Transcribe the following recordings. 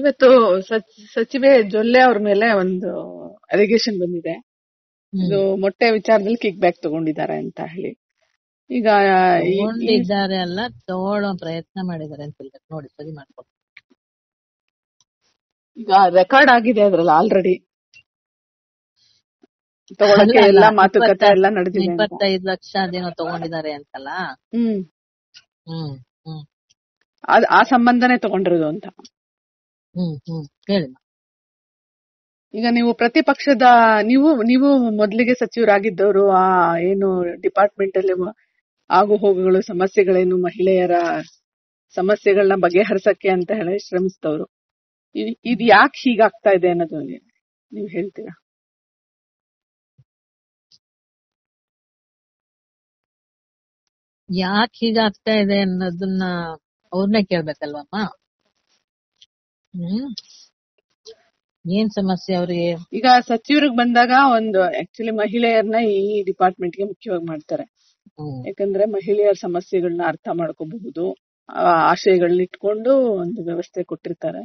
ಇವತ್ತು ಸಚಿವೆ ಜೊಲ್ಲೆ ಅವ್ರ ಮೇಲೆ ಒಂದು ಅಲಿಗೇಷನ್ ಬಂದಿದೆ ಇದು ಮೊಟ್ಟೆ ವಿಚಾರದಲ್ಲಿ ಕಿಕ್ ಬ್ಯಾಕ್ ತಗೊಂಡಿದ್ದಾರೆ ಅಂತ ಹೇಳಿ ಈಗ ತಗೊಂಡಿದ್ದಾರೆ ಅಲ್ಲ ತಗೊಳ್ಳೋ ಪ್ರಯತ್ನ ಮಾಡಿದ್ದಾರೆ ಅಂತ ನೋಡಿ ಸರಿ ಮಾಡ್ಕೊಂಡು ಈಗ ರೆಕಾರ್ಡ್ ಆಗಿದೆ ಅದ್ರಲ್ಲಿ ಆಲ್ರೆಡಿ ತಗೊಳಕ್ಕೆ ಎಲ್ಲ ಮಾತುಕತೆ ಎಲ್ಲ ನಡೆದಿದೆ ಇಪ್ಪತ್ತೈದು ಲಕ್ಷ ಅದೇನೋ ತಗೊಂಡಿದ್ದಾರೆ ಅಂತಲ್ಲ ಹ್ಮ್ ಹ್ಮ್ ಆ ಸಂಬಂಧನೇ ತಗೊಂಡಿರೋದು ಅಂತ ಹ್ಮ್ ಹ್ಮ್ ಹೇಳಿ ಈಗ ನೀವು ಪ್ರತಿಪಕ್ಷದ ನೀವು ನೀವು ಮೊದಲಿಗೆ ಸಚಿವರಾಗಿದ್ದವರು ಆ ಏನು ಡಿಪಾರ್ಟ್ಮೆಂಟ್ ಅಲ್ಲಿ ಆಗು ಹೋಗುಗಳು ಸಮಸ್ಯೆಗಳೇನು ಮಹಿಳೆಯರ ಸಮಸ್ಯೆಗಳನ್ನ ಬಗೆಹರಿಸಕ್ಕೆ ಅಂತ ಹೇಳಿ ಶ್ರಮಿಸಿದವರು ಇದು ಯಾಕೆ ಹೀಗಾಗ್ತಾ ಇದೆ ಅನ್ನೋದು ನೀವು ಹೇಳ್ತೀರಾ ಯಾಕೆ ಹೀಗಾಗ್ತಾ ಇದೆ ಅನ್ನೋದನ್ನ ಅವ್ರನ್ನೇ ಕೇಳ್ಬೇಕಲ್ವಮ್ಮ ಏನ್ ಸಮಸ್ಯೆ ಅವ್ರಿಗೆ ಈಗ ಸಚಿವರಿಗೆ ಬಂದಾಗ ಒಂದು ಆಕ್ಚುಲಿ ಮಹಿಳೆಯರನ್ನ ಈ ಡಿಪಾರ್ಟ್ಮೆಂಟ್ ಗೆ ಮುಖ್ಯವಾಗಿ ಮಾಡ್ತಾರೆ ಯಾಕಂದ್ರೆ ಮಹಿಳೆಯರ ಸಮಸ್ಯೆಗಳನ್ನ ಅರ್ಥ ಮಾಡ್ಕೋಬಹುದು ಆಶಯಗಳನ್ನ ಇಟ್ಕೊಂಡು ಒಂದು ವ್ಯವಸ್ಥೆ ಕೊಟ್ಟಿರ್ತಾರೆ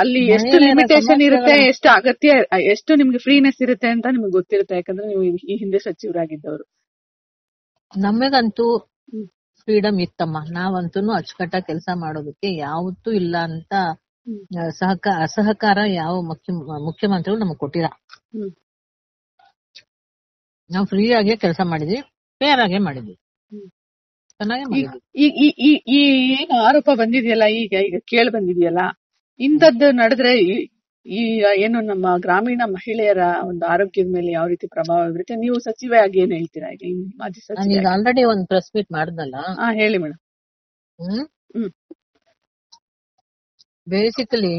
ಅಲ್ಲಿ ಎಷ್ಟು ಲಿಮಿಟೇಷನ್ ಇರುತ್ತೆ ಎಷ್ಟು ಅಗತ್ಯ ಎಷ್ಟು ನಿಮ್ಗೆ ಫ್ರೀನೆಸ್ ಇರುತ್ತೆ ಅಂತ ನಿಮ್ಗೆ ಗೊತ್ತಿರುತ್ತೆ ಯಾಕಂದ್ರೆ ನೀವು ಈ ಹಿಂದೆ ಸಚಿವರಾಗಿದ್ದವರು ನಮಗಂತೂ ಫ್ರೀಡಮ್ ಇತ್ತಮ್ಮ ನಾವಂತೂ ಅಚ್ಚುಕಟ್ಟಾಗಿ ಕೆಲಸ ಮಾಡೋದಕ್ಕೆ ಯಾವತ್ತೂ ಇಲ್ಲ ಅಂತ ಸಹಕಾರ ಸಹಕಾರ ಯಾವ ಮುಖ್ಯ ಮುಖ್ಯಮಂತ್ರಿಗಳು ನಮಗ್ ಕೊಟ್ಟಿಲ್ಲ ನಾವು ಫ್ರೀ ಆಗಿ ಕೆಲಸ ಮಾಡಿದ್ವಿ ಫೇರ್ ಆಗೇ ಮಾಡಿದ್ವಿ ಈ ಏನು ಆರೋಪ ಬಂದಿದೆಯಲ್ಲ ಈಗ ಈಗ ಕೇಳಿ ಬಂದಿದೆಯಲ್ಲ ಇಂಥದ್ದು ನಡೆದ್ರೆ ಈ ಏನು ನಮ್ಮ ಗ್ರಾಮೀಣ ಮಹಿಳೆಯರ ಒಂದು ಆರೋಗ್ಯದ ಮೇಲೆ ಯಾವ ರೀತಿ ಪ್ರಭಾವ ಬೀರುತ್ತೆ ನೀವು ಸಚಿವೆ ಆಗಿ ಏನ್ ಹೇಳ್ತೀರಾ ಈಗ ಮಾಜಿ ಸಚಿವ ಆಲ್ರೆಡಿ ಒಂದು ಪ್ರೆಸ್ ಮೀಟ್ ಮಾಡಿದ್ನಲ್ಲ ಹೇಳಿ ಮೇಡಮ್ ಬೇಸಿಕಲಿ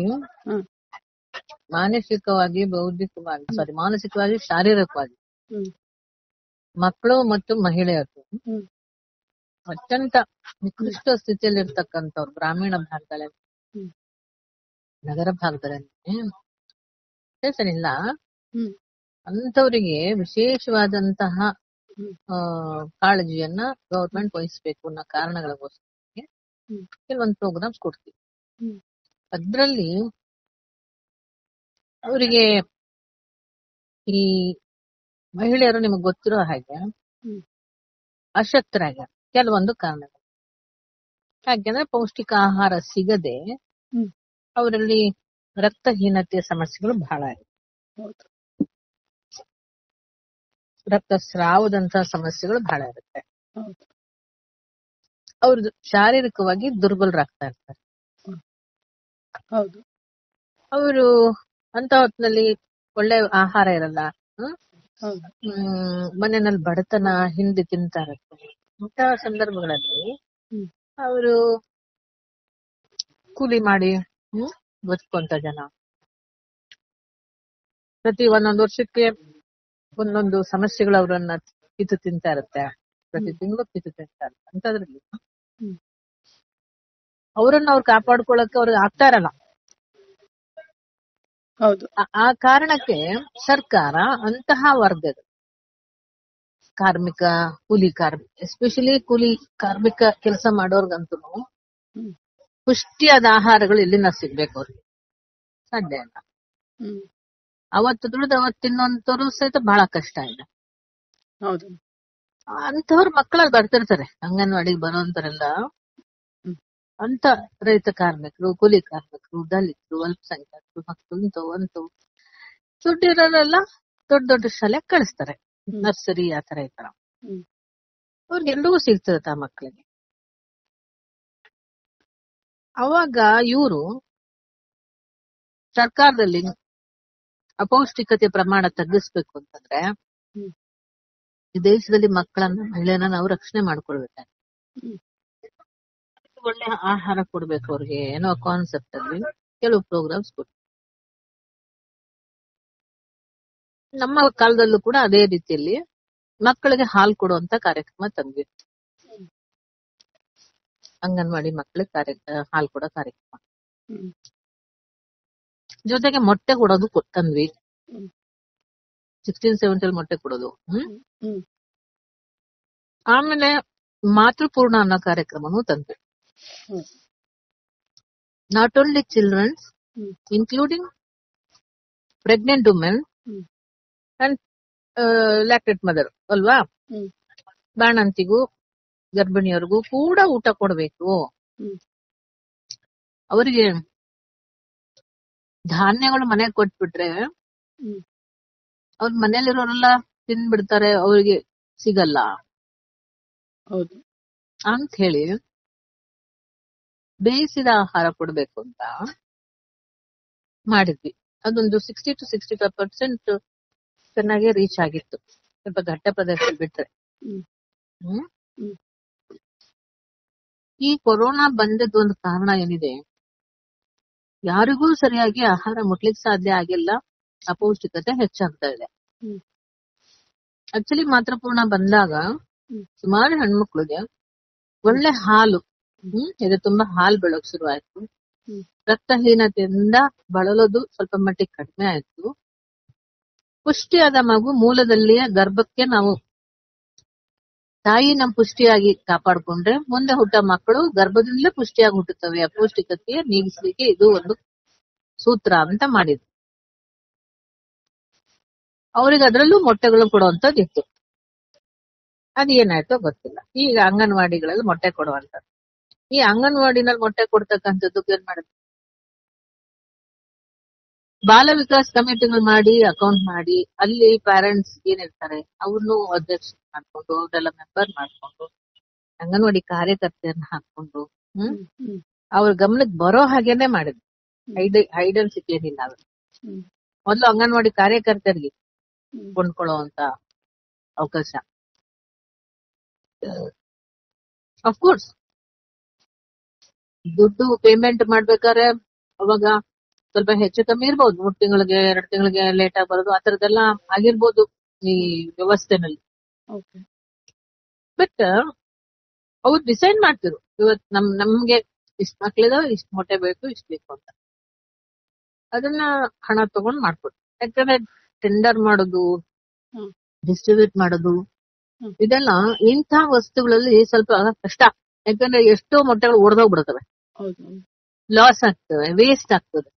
ಮಾನಸಿಕವಾಗಿ ಬೌದ್ಧಿಕವಾಗಿ ಸಾರಿ ಮಾನಸಿಕವಾಗಿ ಶಾರೀರಿಕವಾಗಿ ಮಕ್ಕಳು ಮತ್ತು ಮಹಿಳೆಯರು ಅತ್ಯಂತ ನಿಕೃಷ್ಟ ಸ್ಥಿತಿಯಲ್ಲಿರ್ತಕ್ಕಂಥವ್ರು ಗ್ರಾಮೀಣ ಭಾಗದಲ್ಲಿ ನಗರ ಭಾಗದಲ್ಲಿ ವ್ಯತ್ಯಾಸನೇ ಅಂತವರಿಗೆ ವಿಶೇಷವಾದಂತಹ ಕಾಳಜಿಯನ್ನ ಗವರ್ಮೆಂಟ್ ವಹಿಸ್ಬೇಕು ಅನ್ನೋ ಕಾರಣಗಳಿಗೋಸ್ಕರ ಕೆಲವೊಂದು ಪ್ರೋಗ್ರಾಮ್ಸ್ ಕೊಡ್ತೀವಿ ಅದ್ರಲ್ಲಿ ಅವರಿಗೆ ಈ ಮಹಿಳೆಯರು ನಿಮಗೆ ಗೊತ್ತಿರೋ ಹಾಗೆ ಅಶಕ್ತರಾಗ ಕೆಲವೊಂದು ಕಾರಣಗಳು ಯಾಕೆಂದ್ರೆ ಪೌಷ್ಟಿಕ ಆಹಾರ ಸಿಗದೆ ಅವರಲ್ಲಿ ರಕ್ತಹೀನತೆಯ ಸಮಸ್ಯೆಗಳು ಬಹಳ ರಕ್ತ ರಕ್ತಸ್ರಾವದಂತಹ ಸಮಸ್ಯೆಗಳು ಬಹಳ ಇರುತ್ತೆ ಅವ್ರದ್ದು ಶಾರೀರಿಕವಾಗಿ ದುರ್ಬಲರಾಗ್ತಾ ಇರ್ತಾರೆ ಅವರು ಅಂತ ಹೊತ್ತಿನಲ್ಲಿ ಒಳ್ಳೆ ಆಹಾರ ಇರಲ್ಲ ಹ್ಮ್ ಮನೆಯಲ್ಲಿ ಬಡತನ ಹಿಂದೆ ತಿಂತಾ ಇರುತ್ತೆ ಇಂತಹ ಸಂದರ್ಭಗಳಲ್ಲಿ ಅವರು ಕೂಲಿ ಮಾಡಿ ಬದುಕುವಂತ ಜನ ಪ್ರತಿ ಒಂದೊಂದು ವರ್ಷಕ್ಕೆ ಒಂದೊಂದು ಸಮಸ್ಯೆಗಳು ಅವರನ್ನ ಕಿತ್ತು ತಿಂತಾ ಇರುತ್ತೆ ಪ್ರತಿ ತಿಂಗಳು ಕಿತ್ತು ತಿಂತಾ ಇರುತ್ತೆ ಅಂತದ್ರಲ್ಲಿ ಅವರನ್ನ ಅವ್ರು ಕಾಪಾಡ್ಕೊಳಕ್ ಅವ್ರಿಗೆ ಆಗ್ತಾ ಇರಲ್ಲ ಹೌದು ಆ ಕಾರಣಕ್ಕೆ ಸರ್ಕಾರ ಅಂತಹ ವರ್ಗದ ಕಾರ್ಮಿಕ ಕೂಲಿ ಕಾರ್ಮಿಕ ಎಸ್ಪೆಷಲಿ ಕೂಲಿ ಕಾರ್ಮಿಕ ಕೆಲಸ ಮಾಡೋರ್ಗಂತೂ ಪುಷ್ಟಿಯಾದ ಆಹಾರಗಳು ನಾವು ಸಿಗ್ಬೇಕು ಅವ್ರಿಗೆ ಸಾಧ್ಯ ಇಲ್ಲ ಅವತ್ತು ದುಡಿದು ಅವತ್ ತಿನ್ನುವಂತವ್ರು ಸಹಿತ ಬಹಳ ಕಷ್ಟ ಇದೆ ಹೌದು ಅಂತವ್ರ ಮಕ್ಕಳಲ್ಲಿ ಬರ್ತಿರ್ತಾರೆ ಅಂಗನವಾಡಿಗೆ ಬರೋಂತರೆಲ್ಲ ಅಂತ ರೈತ ಕಾರ್ಮಿಕರು ಕೂಲಿ ಕಾರ್ಮಿಕರು ದಲಿತರು ಅಲ್ಪಸಂಖ್ಯಾತರು ಮಕ್ಕಳು ಅಂತೂ ಅಂತು ದುಡ್ಡಿರೋರೆಲ್ಲ ದೊಡ್ಡ ದೊಡ್ಡ ಶಾಲೆ ಕಳಿಸ್ತಾರೆ ನರ್ಸರಿ ಆತರ ಈ ತರ ಅವ್ರಿಗೆಲ್ಲವೂ ಸಿಗ್ತದೆ ಆ ಮಕ್ಕಳಿಗೆ ಅವಾಗ ಇವರು ಸರ್ಕಾರದಲ್ಲಿ ಅಪೌಷ್ಟಿಕತೆ ಪ್ರಮಾಣ ತಗ್ಗಿಸ್ಬೇಕು ಅಂತಂದ್ರೆ ಈ ದೇಶದಲ್ಲಿ ಮಕ್ಕಳನ್ನ ಮಹಿಳೆಯನ್ನ ನಾವು ರಕ್ಷಣೆ ಮಾಡ್ಕೊಳ್ಬೇಕಾಗಿ ಒಳ್ಳೆ ಆಹಾರ ಕೊಡ್ಬೇಕು ಅವ್ರಿಗೆ ಏನೋ ಕಾನ್ಸೆಪ್ಟ್ ಅಲ್ಲಿ ಕೆಲವು ಪ್ರೋಗ್ರಾಮ್ಸ್ ಕೊಟ್ಟು ನಮ್ಮ ಕಾಲದಲ್ಲೂ ಕೂಡ ಅದೇ ರೀತಿಯಲ್ಲಿ ಮಕ್ಕಳಿಗೆ ಹಾಲು ಕೊಡುವಂತ ಕಾರ್ಯಕ್ರಮ ತಂದಿತ್ತು ಅಂಗನವಾಡಿ ಮಕ್ಕಳಿಗೆ ಕಾರ್ಯ ಹಾಲ್ ಕೊಡೋ ಕಾರ್ಯಕ್ರಮ ಜೊತೆಗೆ ಮೊಟ್ಟೆ ಕೊಡೋದು ಕೊಟ್ಟಂದ್ವಿ ಸಿಕ್ಸ್ಟೀನ್ ಸೆವೆಂಟಲ್ ಮೊಟ್ಟೆ ಕೊಡೋದು ಆಮೇಲೆ ಮಾತೃಪೂರ್ಣ ಅನ್ನೋ ಕಾರ್ಯಕ್ರಮನೂ ತಂದ್ವಿ not only childrens including pregnant women and lactated mother ಅಲ್ವಾ ಬಾಣಂತಿಗೂ ಗರ್ಭಿಣಿಯವ್ರಿಗೂ ಕೂಡ ಊಟ ಕೊಡ್ಬೇಕು ಅವರಿಗೆ ಧಾನ್ಯಗಳು ಮನೆಗೆ ಕೊಟ್ಬಿಟ್ರೆ ಅವ್ರ ಮನೇಲಿರೋರೆಲ್ಲ ತಿನ್ಬಿಡ್ತಾರೆ ಅವ್ರಿಗೆ ಸಿಗಲ್ಲ ಅಂತ ಹೇಳಿ ಬೇಯಿಸಿದ ಆಹಾರ ಕೊಡ್ಬೇಕು ಅಂತ ಮಾಡಿದ್ವಿ ಅದೊಂದು sixty to sixty five percent ಚೆನ್ನಾಗಿ ರೀಚ್ ಆಗಿತ್ತು ಸ್ವಲ್ಪ ಘಟ್ಟ ಪ್ರದೇಶ ಬಿಟ್ರೆ ಹ್ಮ್ ಈ ಕೊರೋನಾ ಬಂದದ ಒಂದು ಕಾರಣ ಏನಿದೆ ಯಾರಿಗೂ ಸರಿಯಾಗಿ ಆಹಾರ ಮುಟ್ಲಿಕ್ಕೆ ಸಾಧ್ಯ ಆಗಿಲ್ಲ ಅಪೌಷ್ಟಿಕತೆ ಹೆಚ್ಚಾಗ್ತಾ ಇದೆ ಆಕ್ಚುಲಿ ಮಾತೃಪೂರ್ಣ ಬಂದಾಗ ಸುಮಾರು ಹೆಣ್ಮಕ್ಳಿಗೆ ಒಳ್ಳೆ ಹಾಲು ಹ್ಮ್ ಇದು ತುಂಬಾ ಹಾಲು ಬೆಳಕ್ ಶುರು ಆಯ್ತು ರಕ್ತಹೀನತೆಯಿಂದ ಬಳಲೋದು ಸ್ವಲ್ಪ ಮಟ್ಟಿಗೆ ಕಡಿಮೆ ಆಯ್ತು ಪುಷ್ಟಿಯಾದ ಮಗು ಮೂಲದಲ್ಲಿಯ ಗರ್ಭಕ್ಕೆ ನಾವು ತಾಯಿ ನಮ್ ಪುಷ್ಟಿಯಾಗಿ ಕಾಪಾಡ್ಕೊಂಡ್ರೆ ಮುಂದೆ ಹುಟ್ಟ ಮಕ್ಕಳು ಗರ್ಭದಿಂದಲೇ ಪುಷ್ಟಿಯಾಗಿ ಹುಟ್ಟುತ್ತವೆ ಅಪೌಷ್ಟಿಕತೆ ನೀಗಿಸಲಿಕ್ಕೆ ಇದು ಒಂದು ಸೂತ್ರ ಅಂತ ಮಾಡಿದ್ರು ಅವ್ರಿಗೆ ಅದ್ರಲ್ಲೂ ಮೊಟ್ಟೆಗಳು ಕೊಡುವಂತದ್ದು ಇತ್ತು ಅದ್ ಏನಾಯ್ತೋ ಗೊತ್ತಿಲ್ಲ ಈಗ ಅಂಗನವಾಡಿಗಳಲ್ಲಿ ಮೊಟ್ಟೆ ಕೊಡುವಂತದ್ದು ಈ ಅಂಗನವಾಡಿನಲ್ಲಿ ಮೊಟ್ಟೆ ಕೊಡ್ತಕ್ಕಂಥದ್ದು ಏನ್ ಮಾಡುದು ಬಾಲ ವಿಕಾಸ್ ಕಮಿಟಿಗಳು ಮಾಡಿ ಅಕೌಂಟ್ ಮಾಡಿ ಅಲ್ಲಿ ಪ್ಯಾರೆಂಟ್ಸ್ ಏನಿರ್ತಾರೆ ಅವ್ರನ್ನು ಅಧ್ಯಕ್ಷ ಮಾಡ್ಕೊಂಡು ಅವ್ರೆಲ್ಲ ಮೆಂಬರ್ ಮಾಡ್ಕೊಂಡು ಅಂಗನವಾಡಿ ಕಾರ್ಯಕರ್ತೆಯನ್ನ ಹಾಕೊಂಡು ಹ್ಮ್ ಅವ್ರ ಗಮನಕ್ಕೆ ಬರೋ ಹಾಗೇನೆ ಮಾಡಿದ್ರು ಐಡಲ್ ಏನಿಲ್ಲ ಅವ್ರು ಮೊದ್ಲು ಅಂಗನವಾಡಿ ಕಾರ್ಯಕರ್ತರಿಗೆ ಕೊಂಡ್ಕೊಳ್ಳೋ ಅಂತ ಅವಕಾಶ ಅಫ್ಕೋರ್ಸ್ ದುಡ್ಡು ಪೇಮೆಂಟ್ ಮಾಡ್ಬೇಕಾದ್ರೆ ಅವಾಗ ಸ್ವಲ್ಪ ಹೆಚ್ಚು ಕಮ್ಮಿ ಇರ್ಬೋದು ಮೂರ್ ತಿಂಗಳಿಗೆ ಎರಡು ತಿಂಗಳಿಗೆ ಲೇಟ್ ಆಗಿ ಬರೋದು ಆ ತರದೆಲ್ಲ ಆಗಿರ್ಬೋದು ಈ ವ್ಯವಸ್ಥೆನಲ್ಲಿ ಬಟ್ ಅವ್ರು ಡಿಸೈಡ್ ಮಾಡ್ತಿರು ಇವತ್ ನಮ್ ನಮ್ಗೆ ಇಷ್ಟ ಮಕ್ಳಿದಾವ ಇಷ್ಟ ಮೊಟ್ಟೆ ಬೇಕು ಇಷ್ಟ ಬೇಕು ಅಂತ ಅದನ್ನ ಹಣ ತಗೊಂಡ್ ಮಾಡ್ಕೊಡ್ ಯಾಕಂದ್ರೆ ಟೆಂಡರ್ ಮಾಡೋದು ಡಿಸ್ಟ್ರಿಬ್ಯೂಟ್ ಮಾಡೋದು ಇದೆಲ್ಲ ಇಂತಹ ವಸ್ತುಗಳಲ್ಲಿ ಸ್ವಲ್ಪ ಕಷ್ಟ ಯಾಕಂದ್ರೆ ಎಷ್ಟೋ ಮೊಟ್ಟೆಗಳು ಒಡೆದೋಗ್ಬಿಡ್ತವೆ ಲಾಸ್ ಆಗ್ತವೆ ವೇಸ್ಟ್ ಆಗ್ತದೆ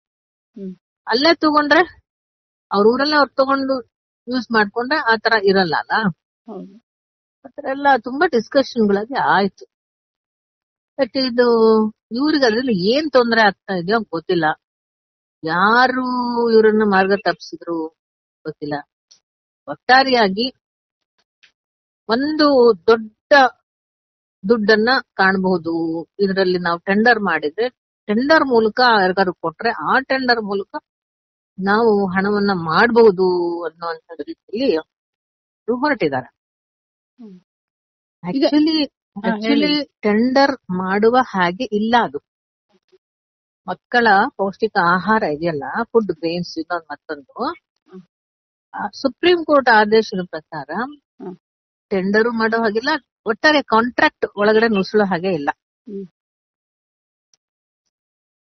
ಅಲ್ಲೇ ತಗೊಂಡ್ರೆ ಅವ್ರ ಊರಲ್ಲೇ ಅವ್ರು ತಗೊಂಡು ಯೂಸ್ ಮಾಡ್ಕೊಂಡ್ರೆ ಆ ತರ ಇರಲ್ಲ ಅಲ್ಲ ಆತರ ಎಲ್ಲ ತುಂಬಾ ಗಳಾಗಿ ಆಯ್ತು ಬಟ್ ಇದು ಇವ್ರಿಗೆ ಅದ್ರಲ್ಲಿ ಏನ್ ತೊಂದರೆ ಆಗ್ತಾ ಇದೆಯೋ ಗೊತ್ತಿಲ್ಲ ಯಾರು ಇವರನ್ನ ಮಾರ್ಗ ತಪ್ಪಿಸಿದ್ರು ಗೊತ್ತಿಲ್ಲ ಒಟ್ಟಾರಿಯಾಗಿ ಒಂದು ದೊಡ್ಡ ದುಡ್ಡನ್ನ ಕಾಣಬಹುದು ಇದರಲ್ಲಿ ನಾವು ಟೆಂಡರ್ ಮಾಡಿದ್ರೆ ಟೆಂಡರ್ ಮೂಲಕ ಯಾರಿಗಾರು ಕೊಟ್ರೆ ಆ ಟೆಂಡರ್ ಮೂಲಕ ನಾವು ಹಣವನ್ನ ಮಾಡಬಹುದು ಅನ್ನುವಂತ ರೀತಿಯಲ್ಲಿ ಹೊರಟಿದ್ದಾರೆ ಟೆಂಡರ್ ಮಾಡುವ ಹಾಗೆ ಇಲ್ಲ ಅದು ಮಕ್ಕಳ ಪೌಷ್ಟಿಕ ಆಹಾರ ಇದೆಯಲ್ಲ ಫುಡ್ ಗ್ರೇನ್ಸ್ ಇನ್ನೊಂದು ಮತ್ತೊಂದು ಸುಪ್ರೀಂ ಕೋರ್ಟ್ ಆದೇಶದ ಪ್ರಕಾರ ಟೆಂಡರ್ ಮಾಡೋ ಹಾಗಿಲ್ಲ ಒಟ್ಟಾರೆ ಕಾಂಟ್ರಾಕ್ಟ್ ಒಳಗಡೆ ನುಸುಳೋ ಹಾಗೆ ಇಲ್ಲ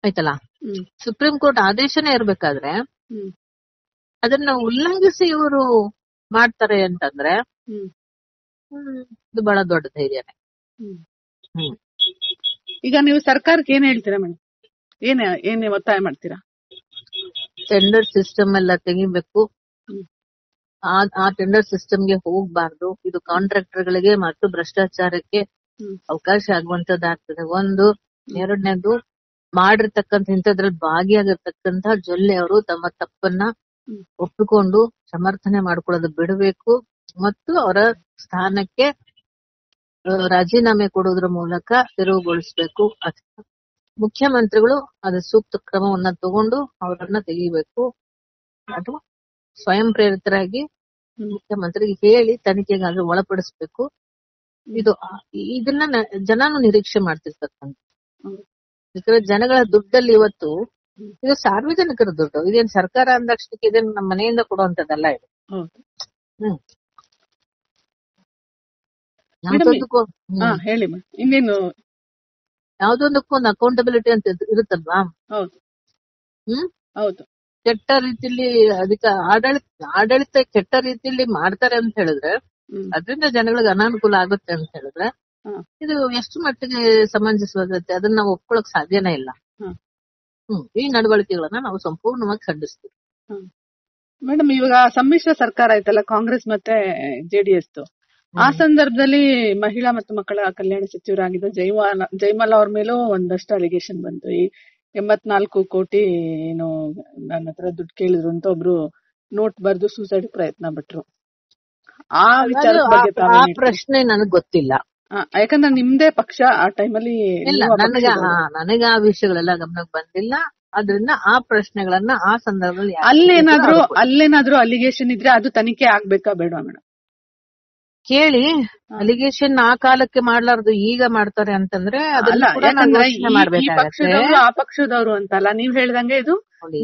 ಆಯ್ತಲ್ಲ ಸುಪ್ರೀಂ ಕೋರ್ಟ್ ಆದೇಶನೇ ಇರ್ಬೇಕಾದ್ರೆ ಅದನ್ನ ಉಲ್ಲಂಘಿಸಿ ಇವರು ಮಾಡ್ತಾರೆ ಅಂತಂದ್ರೆ ಇದು ಬಹಳ ದೊಡ್ಡ ಧೈರ್ಯನೇ ಈಗ ನೀವು ಸರ್ಕಾರಕ್ಕೆ ಏನ್ ಹೇಳ್ತೀರಾ ಮೇಡಮ್ ಏನ್ ಏನ್ ಒತ್ತಾಯ ಮಾಡ್ತೀರಾ ಟೆಂಡರ್ ಸಿಸ್ಟಮ್ ಎಲ್ಲ ತೆಗಿಬೇಕು ಆ ಟೆಂಡರ್ ಸಿಸ್ಟಮ್ ಗೆ ಹೋಗ್ಬಾರ್ದು ಇದು ಕಾಂಟ್ರಾಕ್ಟರ್ ಗಳಿಗೆ ಮತ್ತು ಭ್ರಷ್ಟಾಚಾರಕ್ಕೆ ಅವಕಾಶ ಆಗುವಂತದ್ದಾಗ್ತದೆ ಒಂದು ಎರಡನೇದು ಮಾಡಿರ್ತಕ್ಕಂತ ಇಂಥದ್ರಲ್ಲಿ ಭಾಗಿಯಾಗಿರ್ತಕ್ಕಂತ ಜೊಲ್ಲೆ ಅವರು ತಮ್ಮ ತಪ್ಪನ್ನ ಒಪ್ಪಿಕೊಂಡು ಸಮರ್ಥನೆ ಮಾಡ್ಕೊಳ್ಳೋದು ಬಿಡಬೇಕು ಮತ್ತು ಅವರ ಸ್ಥಾನಕ್ಕೆ ರಾಜೀನಾಮೆ ಕೊಡೋದ್ರ ಮೂಲಕ ಅಥವಾ ಮುಖ್ಯಮಂತ್ರಿಗಳು ಅದ ಸೂಕ್ತ ಕ್ರಮವನ್ನ ತಗೊಂಡು ಅವರನ್ನ ತೆಗಿಬೇಕು ಅದು ಸ್ವಯಂ ಪ್ರೇರಿತರಾಗಿ ಮುಖ್ಯಮಂತ್ರಿಗೆ ಹೇಳಿ ತನಿಖೆಗಾದ್ರೆ ಒಳಪಡಿಸ್ಬೇಕು ಇದು ಇದನ್ನ ಜನನು ನಿರೀಕ್ಷೆ ಮಾಡ್ತಿರ್ತಕ್ಕಂಥ ಯಾಕಂದ್ರೆ ಜನಗಳ ದುಡ್ಡಲ್ಲಿ ಇವತ್ತು ಇದು ಸಾರ್ವಜನಿಕರ ದುಡ್ಡು ಇದೇನ್ ಸರ್ಕಾರ ಅಂದಕ್ಷಣಕ್ಕೆ ಇದನ್ನ ನಮ್ಮ ಮನೆಯಿಂದ ಕೊಡುವಂತದ್ದಲ್ಲ ಇದು ಹ್ಮ್ ಯಾವ್ದೊಂದಕ್ಕೂ ಇನ್ನೇನು ಒಂದು ಅಕೌಂಟಬಿಲಿಟಿ ಅಂತ ಇರುತ್ತಲ್ವಾ ಹ್ಮ್ ಕೆಟ್ಟ ರೀತಿಲಿ ಅದಕ್ಕೆ ಆಡಳಿತ ಆಡಳಿತ ಕೆಟ್ಟ ರೀತಿಲಿ ಮಾಡ್ತಾರೆ ಅಂತ ಹೇಳಿದ್ರೆ ಅದರಿಂದ ಜನಗಳಿಗೆ ಅನಾನುಕೂಲ ಆಗುತ್ತೆ ಅಂತ ಹೇಳಿದ್ರೆ ಇದು ಎಷ್ಟು ಮಟ್ಟಿಗೆ ಸಮಂಜಸವಾಗುತ್ತೆ ಅದನ್ನ ನಾವು ಒಪ್ಕೊಳಕ್ ಸಾಧ್ಯನೇ ಇಲ್ಲ ಹ್ಮ್ ಈ ನಡವಳಿಕೆಗಳನ್ನ ನಾವು ಸಂಪೂರ್ಣವಾಗಿ ಖಂಡಿಸ್ತೀವಿ ಮೇಡಮ್ ಇವಾಗ ಸಮ್ಮಿಶ್ರ ಸರ್ಕಾರ ಐತಲ್ಲ ಕಾಂಗ್ರೆಸ್ ಮತ್ತೆ ಜೆಡಿಎಸ್ ಆ ಸಂದರ್ಭದಲ್ಲಿ ಮಹಿಳಾ ಮತ್ತು ಮಕ್ಕಳ ಕಲ್ಯಾಣ ಸಚಿವರಾಗಿದ್ದ ಜೈಮಾಲ ಜೈಮಾಲ ಅವ್ರ ಮೇಲೂ ಒಂದಷ್ಟು ಅಲಿಗೇಷನ್ ಬಂತು ಈ ಎಂಬತ್ನಾಲ್ಕು ಕೋಟಿ ಏನು ನನ್ನ ಹತ್ರ ದುಡ್ಡು ಕೇಳಿದ್ರು ಅಂತ ಒಬ್ರು ನೋಟ್ ಬರೆದು ಸೂಸೈಡ್ ಪ್ರಯತ್ನ ಬಿಟ್ರು ಆ ವಿಚಾರ ಪ್ರಶ್ನೆ ನನಗ್ ಗೊತ್ತಿಲ್ಲ ಯಾಕಂದ್ರೆ ನಿಮ್ದೇ ಪಕ್ಷ ಆ ಟೈಮಲ್ಲಿ ನನಗೆ ಆ ವಿಷಯಗಳೆಲ್ಲ ಗಮನಕ್ಕೆ ಬಂದಿಲ್ಲ ಅದ್ರಿಂದ ಆ ಪ್ರಶ್ನೆಗಳನ್ನ ಆ ಸಂದರ್ಭದಲ್ಲಿ ಅಲ್ಲೇನಾದ್ರೂ ಅಲ್ಲೇನಾದ್ರೂ ಅಲಿಗೇಷನ್ ಇದ್ರೆ ಅದು ತನಿಖೆ ಆಗ್ಬೇಕಾ ಬೇಡ ಮೇಡಮ್ ಕೇಳಿ ಅಲಿಗೇಷನ್ ಆ ಕಾಲಕ್ಕೆ ಮಾಡ್ಲಾರ್ದು ಈಗ ಮಾಡ್ತಾರೆ ಅಂತಂದ್ರೆ ಆ ಪಕ್ಷದವರು ಅಂತಲ್ಲ ನೀವ್ ಹೇಳ್ದಂಗೆ ಇದು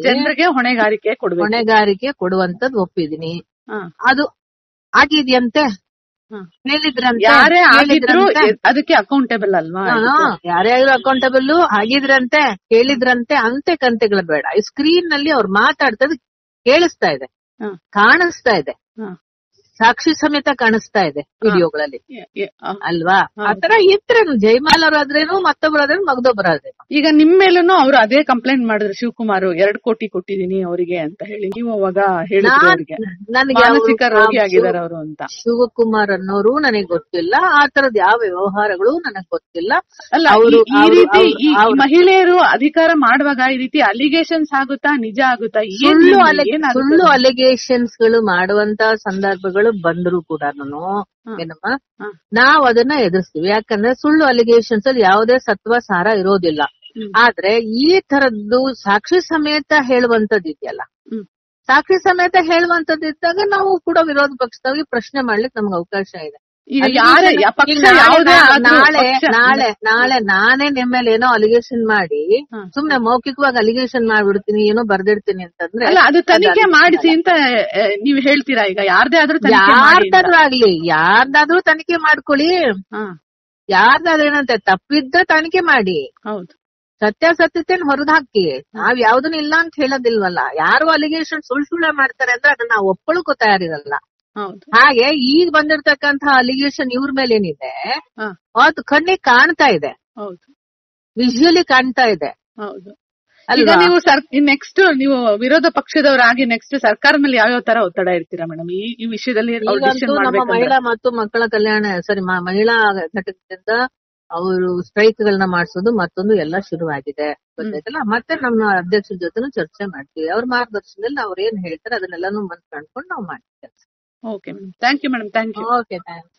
ಜನರಿಗೆ ಹೊಣೆಗಾರಿಕೆ ಕೊಡ್ಬೇಕು ಹೊಣೆಗಾರಿಕೆ ಕೊಡುವಂತದ್ ಒಪ್ಪಿದೀನಿ ಅದು ಆಗಿದ್ಯಂತೆ ಯಾರೇ ಆಗಿದ್ರು ಅದಕ್ಕೆ ಅಕೌಂಟೇಬಲ್ ಅಲ್ವಾ ಯಾರೇ ಆಗಿದ್ರು ಅಕೌಂಟೇಬಲ್ ಆಗಿದ್ರಂತೆ ಕೇಳಿದ್ರಂತೆ ಅಂತೆ ಕಂತೆಗಳು ಬೇಡ ಈ ಸ್ಕ್ರೀನ್ ನಲ್ಲಿ ಅವ್ರು ಮಾತಾಡ್ತದ್ ಕೇಳಿಸ್ತಾ ಇದೆ ಕಾಣಿಸ್ತಾ ಇದೆ ಸಾಕ್ಷಿ ಸಮೇತ ಕಾಣಿಸ್ತಾ ಇದೆ ವಿಡಿಯೋಗಳಲ್ಲಿ ಅಲ್ವಾ ಆತರ ಇದ್ರೆ ಜೈಮಾಲ್ ಮತ್ತೊಬ್ಬರಾದ್ರೇನು ಮಗದೊಬ್ಬರಾದ್ರೆ ಈಗ ನಿಮ್ ಮೇಲೂ ಅವ್ರು ಅದೇ ಕಂಪ್ಲೇಂಟ್ ಮಾಡಿದ್ರು ಶಿವಕುಮಾರ್ ಎರಡ್ ಕೋಟಿ ಕೊಟ್ಟಿದೀನಿ ಅವರಿಗೆ ಅಂತ ಹೇಳಿ ನೀವು ಅವಾಗ ಮಾನಸಿಕ ರೋಗಿ ಆಗಿದ್ದಾರೆ ಅವರು ಅಂತ ಶಿವಕುಮಾರ್ ಅನ್ನೋರು ನನಗೆ ಗೊತ್ತಿಲ್ಲ ಆ ತರದ ಯಾವ ವ್ಯವಹಾರಗಳು ನನಗ್ ಗೊತ್ತಿಲ್ಲ ಅಲ್ಲ ಅವರು ಈ ರೀತಿ ಮಹಿಳೆಯರು ಅಧಿಕಾರ ಮಾಡುವಾಗ ಈ ರೀತಿ ಅಲಿಗೇಷನ್ಸ್ ಆಗುತ್ತಾ ನಿಜ ಆಗುತ್ತಾ ಸುಳ್ಳು ಅಲಿಗೇಷನ್ಸ್ ಗಳು ಮಾಡುವಂತ ಸಂದರ್ಭಗಳು ಬಂದ್ರು ಕೂಡಾನು ಏನಮ್ಮ ನಾವ್ ಅದನ್ನ ಎದುರಿಸ್ತೀವಿ ಯಾಕಂದ್ರೆ ಸುಳ್ಳು ಅಲಿಗೇಷನ್ಸ್ ಅಲ್ಲಿ ಯಾವುದೇ ಸತ್ವ ಸಾರ ಇರೋದಿಲ್ಲ ಆದ್ರೆ ಈ ತರದ್ದು ಸಾಕ್ಷಿ ಸಮೇತ ಹೇಳುವಂತದ್ ಇದೆಯಲ್ಲ ಸಾಕ್ಷಿ ಸಮೇತ ಹೇಳುವಂತದ್ದಿದ್ದಾಗ ಇದ್ದಾಗ ನಾವು ಕೂಡ ವಿರೋಧ ಪಕ್ಷದವ್ರಿಗೆ ಪ್ರಶ್ನೆ ಮಾಡ್ಲಿಕ್ಕೆ ನಮ್ಗೆ ಅವಕಾಶ ಇದೆ ನಾಳೆ ನಾಳೆ ನಾಳೆ ನಾನೇ ನಿಮ್ ಮೇಲೆ ಏನೋ ಅಲಿಗೇಷನ್ ಮಾಡಿ ಸುಮ್ನೆ ಮೌಖಿಕವಾಗಿ ಅಲಿಗೇಷನ್ ಮಾಡ್ಬಿಡ್ತೀನಿ ಏನೋ ಬರ್ದಿಡ್ತೀನಿ ಅಂತಂದ್ರೆ ಅದು ತನಿಖೆ ಮಾಡಿಸಿ ಅಂತ ನೀವ್ ಹೇಳ್ತೀರಾ ಈಗ ಯಾರ್ದೇ ಆದ್ರೂ ಯಾರ್ದಾದ್ರೂ ಆಗ್ಲಿ ಯಾರ್ದಾದ್ರೂ ತನಿಖೆ ಮಾಡ್ಕೊಳ್ಳಿ ಯಾರ್ದಾದ್ರೂ ಏನಂತೆ ತಪ್ಪಿದ್ದ ತನಿಖೆ ಮಾಡಿ ಹೌದು ಹೊರದ್ ಹಾಕಿ ನಾವ್ ಯಾವ್ದನ್ನ ಇಲ್ಲ ಅಂತ ಹೇಳೋದಿಲ್ವಲ್ಲ ಯಾರು ಅಲಿಗೇಷನ್ ಸುಳ್ ಸುಳ್ಳ ಮಾಡ್ತಾರೆ ಅಂದ್ರೆ ಅದನ್ನ ನಾವು ಒಪ್ಪಳಕ್ಕೂ ತಯಾರಿರಲ್ಲ ಹಾಗೆ ಈಗ ಬಂದಿರತಕ್ಕಂತಹ ಅಲಿಗೇಷನ್ ಇವ್ರ ಮೇಲೆ ಏನಿದೆ ಅದು ಕಣ್ಣಿಗೆ ಕಾಣ್ತಾ ಇದೆ ವಿಜುವಲಿ ಕಾಣ್ತಾ ಇದೆ ಈಗ ನೀವು ನೆಕ್ಸ್ಟ್ ನೀವು ವಿರೋಧ ಪಕ್ಷದವರಾಗಿ ನೆಕ್ಸ್ಟ್ ಸರ್ಕಾರ ಮೇಲೆ ಯಾವ ಯಾವ ತರ ಒತ್ತಡ ಇರ್ತೀರಾ ಮೇಡಮ್ ಈ ವಿಷಯದಲ್ಲಿ ಮಹಿಳಾ ಮತ್ತು ಮಕ್ಕಳ ಕಲ್ಯಾಣ ಸರಿ ಮಹಿಳಾ ಘಟಕದಿಂದ ಅವರು ಸ್ಟ್ರೈಕ್ ಗಳನ್ನ ಮಾಡಿಸೋದು ಮತ್ತೊಂದು ಎಲ್ಲ ಶುರುವಾಗಿದೆ ಗೊತ್ತಾಯ್ತಲ್ಲ ಮತ್ತೆ ನಮ್ಮ ಅಧ್ಯಕ್ಷರ ಜೊತೆ ಚರ್ಚೆ ಮಾಡ್ತೀವಿ ಅವ್ರ ಮಾರ್ಗದರ್ಶನದಲ್ಲಿ ಅವ್ರು ಏನ್ ಹೇಳ್ತಾರೆ ಅದನ್ನೆಲ್ಲಾನು ಮನ್ಸ್ ಕಂಡ್ಕೊಂಡು ನಾವು ಮಾಡ್ತೀವಿ okay madam thank you madam thank you okay thanks